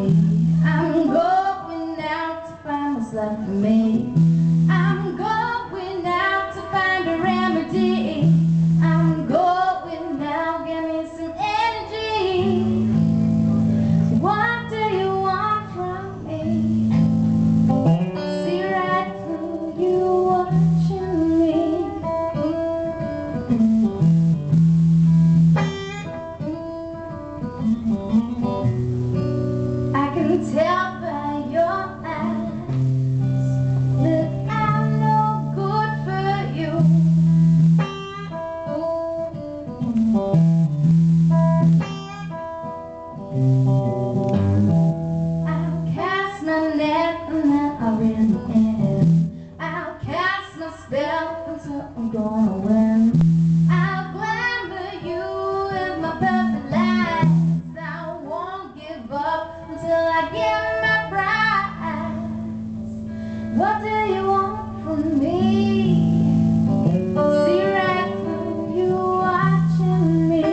I'm going out to find what's left me. Herr, What do you want from me? See right through you watching me.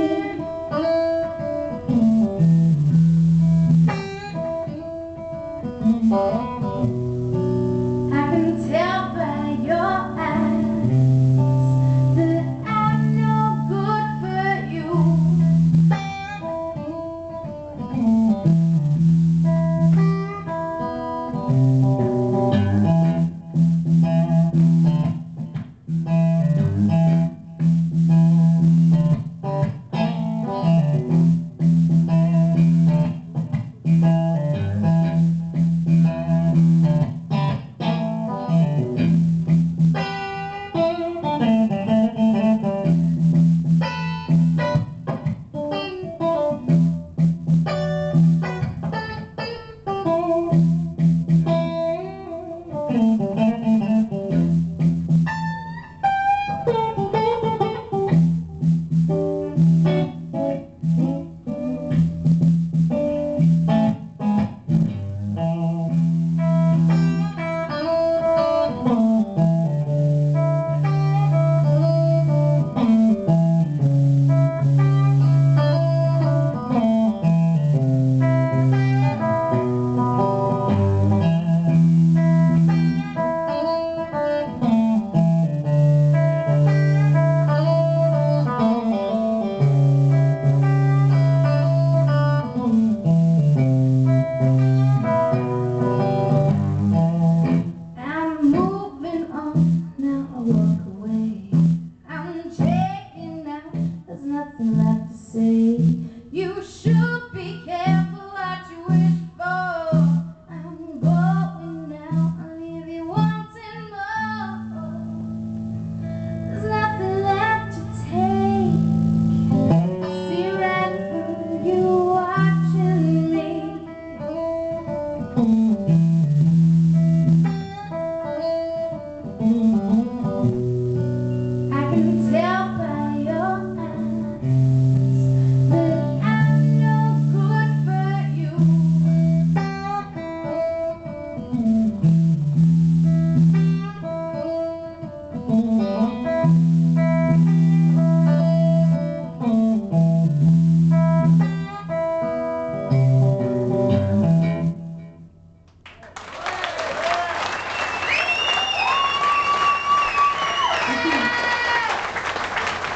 Oh.